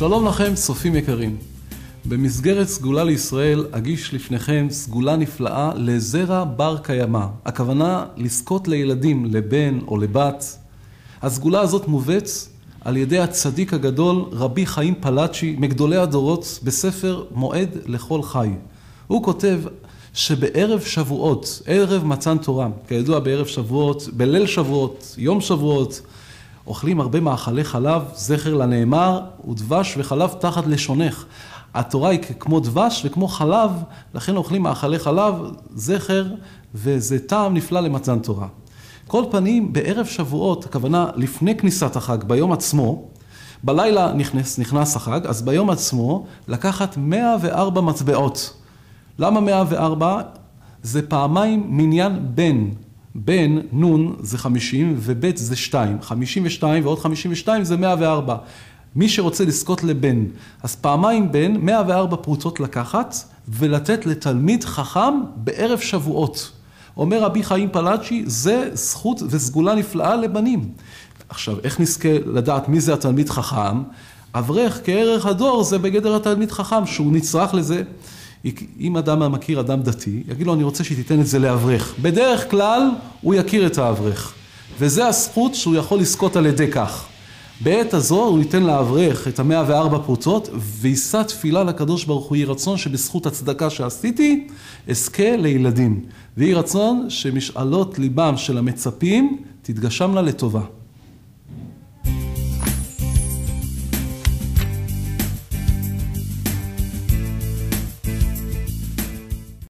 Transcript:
שלום לכם, צופים יקרים. במסגרת סגולה לישראל אגיש לפניכם סגולה נפלאה לזרע בר קיימא. הכוונה לזכות לילדים, לבן או לבת. הסגולה הזאת מובאת על ידי הצדיק הגדול רבי חיים פלאצ'י מגדולי הדורות בספר מועד לכל חי. הוא כותב שבערב שבועות, ערב מתן תורה, כידוע בערב שבועות, בליל שבועות, יום שבועות, אוכלים הרבה מאכלי חלב, זכר לנאמר, ודבש וחלב תחת לשונך. התורה היא כמו דבש וכמו חלב, לכן אוכלים מאכלי חלב, זכר, וזה טעם נפלא למתן תורה. כל פנים, בערב שבועות, הכוונה לפני כניסת החג, ביום עצמו, בלילה נכנס, נכנס החג, אז ביום עצמו לקחת 104 מטבעות. למה 104? זה פעמיים מניין בן. בן, נון זה 50 ובית זה 2. 52 ועוד 52 זה 104. מי שרוצה לזכות לבן, אז פעמיים בן, 104 פרוטות לקחת ולתת לתלמיד חכם בערב שבועות. אומר רבי חיים פלאצ'י, זה זכות וסגולה נפלאה לבנים. עכשיו, איך נזכה לדעת מי זה התלמיד חכם? אברך כערך הדור זה בגדר התלמיד חכם, שהוא נצרך לזה. אם אדם מכיר אדם דתי, יגיד לו, אני רוצה שתיתן את זה לאברך. בדרך כלל, הוא יכיר את האברך. וזה הזכות שהוא יכול לזכות על ידי כך. בעת הזו הוא ייתן לאברך את המאה וארבע פרוטות ויישא תפילה לקדוש ברוך הוא יהי רצון שבזכות הצדקה שעשיתי אזכה לילדים ויהי רצון שמשאלות ליבם של המצפים תתגשמנה לטובה